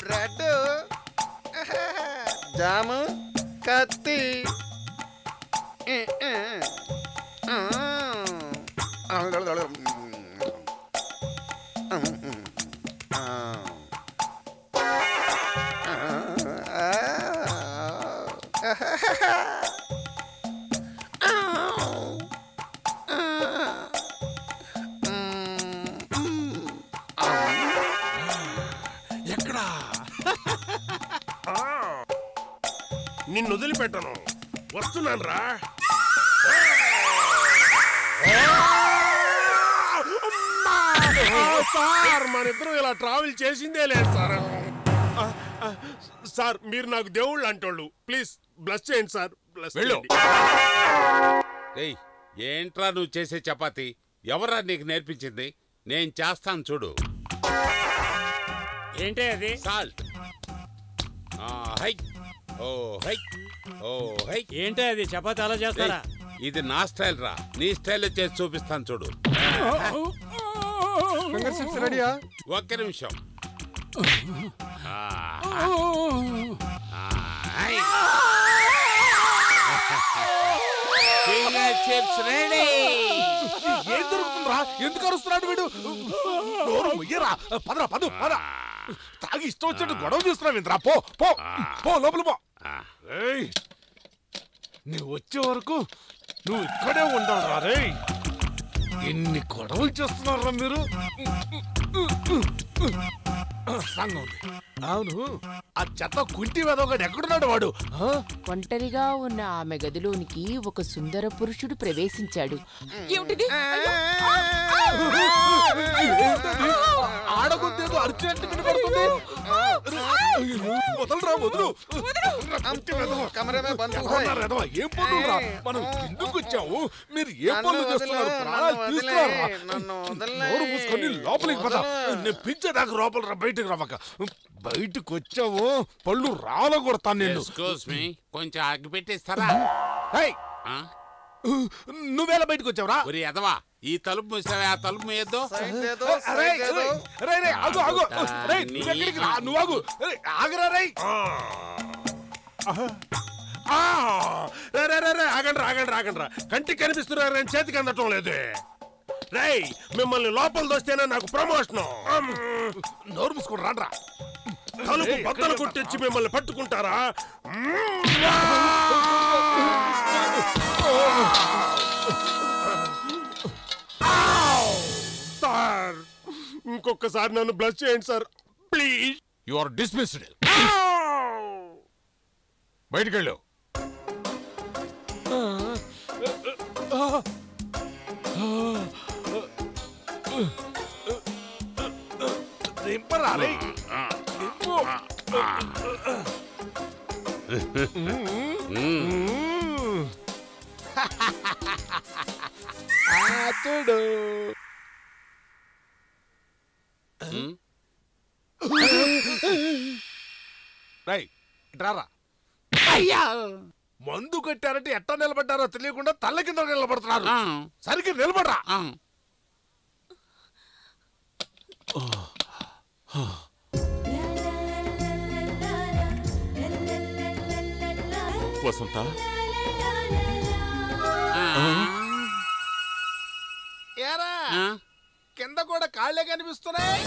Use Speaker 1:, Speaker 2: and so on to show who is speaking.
Speaker 1: Bread జాము కత్తి.
Speaker 2: నిన్ను వదిలిపెట్టను. వస్తున్నాను రా సార్ మన ఇద్దరం ఇలా ట్రావెల్ చేసిందే లేదు సార్. సార్ మీరు నాకు దేవుళ్ళు అంటోళ్ళు. ప్లీజ్ బ్లస్ చేయండి సార్. బ్లస్
Speaker 3: వెళ్ళు.
Speaker 2: చేయండి.
Speaker 3: ఏయ్ ఏంట్రా నువ్వు చేసే చపాతి? ఎవరా నీకు నేర్పించింది? నేను చేస్తాను చూడు.
Speaker 4: ఏంటి అది?
Speaker 3: సాల్ట్. హై. ఓ హై ఓ హై
Speaker 4: ఏంటి అది? చపాతి అలా చేస్తారా?
Speaker 3: ఇది నా స్టైల్ రా. నీ స్టైల్ చేసి చూపిస్తాను చూడు.
Speaker 1: ఫింగర్ చిప్స్ రెడీయా
Speaker 3: ఒక్క నిమిషం. ఆ, హై.
Speaker 2: ఏం జరుగుతుందిరా? ఎందుకు అరుస్తున్నాడు వీడు? నోరు ముయ్యరా. పదరా పదు పద. తాగి ఇష్టం వచ్చినట్టు గొడవ చేస్తున్నావు ఇంద్రా పో పో పో లోపల పో. ఏయ్ నువ్వు వచ్చే వరకు నువ్వు ఇక్కడే ఉండాలిరా రేయ్. ఎన్ని గొడవలు చేస్తున్నారా మీరు? సంగం ఉంది. అవును ఆ చెత్త కుంటి వెదవగాడు ఎక్కడున్నాడు వాడు? ఆ?
Speaker 5: ఒంటరిగా ఉన్న ఆమె గదిలోనికి ఒక సుందర పురుషుడు ప్రవేశించాడు. ఏమిటిది?
Speaker 2: వదులు
Speaker 1: కమరే మే బంద్
Speaker 2: ఎవరన్నారు ఎదవ? ఏం పనులురా మనం ఎందుకు వచ్చావు? మీరు ఏ పనులు
Speaker 1: నన్ను
Speaker 2: చేస్తున్నారు
Speaker 1: వదిలే,
Speaker 2: ప్రాణాలు?
Speaker 1: వదిలే, వదిలే.
Speaker 2: నోరు మూసుకొని లోపలికి పద.
Speaker 1: వదలు.
Speaker 2: నేను పిచ్చేదాకా లోపల రా బయటకు రావక. బయటకు వచ్చావు పళ్ళు రాలగొడతాను నేను
Speaker 3: కొంచెం అగ్గి పెట్టిస్తారా?
Speaker 2: హేయ్,
Speaker 3: ఆ?
Speaker 2: నువ్వేలా బయటకు వచ్చావురా?
Speaker 3: ఒరి ఎదవా ఈ తలుపు మూసావే ఆ తలుపు మూయద్దు.
Speaker 2: ఆగు, ఆగు. రేయ్, నువ్వు ఎక్కడికి రా? నువ్వు ఆగు. రేయ్, ఆగురా, రేయ్. ఆ, రే, రే, రే, రే, ఆగండి రా, ఆగండి రా, ఆగండి రా. కంటికి కనిపిస్తున్నారు నేను చేతికి అందటం లేదు. రేయ్ మిమ్మల్ని లోపల దోస్తేనే నాకు ప్రమోషన్. నోరు మూసుకుని రాండ్రా. తలుపు బద్దలు కొట్టించి మిమ్మల్ని పట్టుకుంటారా? ఇంకొకసారి నన్ను బ్లస్ చేయండి sir. Please.
Speaker 6: You are dismissed. బయటికి వెళ్ళు
Speaker 2: దింపరా రేయ్. దింపు. మ్మ్. ఆ, చూడు. రై ఇట్రారా మందు కట్టారంటే ఎట్టా నిలబడ్డారో తెలియకుండా తల్ల కింద నిలబడుతున్నారు. సరిగ్గా నిలబడరా.
Speaker 6: వసంత?
Speaker 2: ఏరా? కింద కూడా కాళ్ళే కనిపిస్తున్నాయి.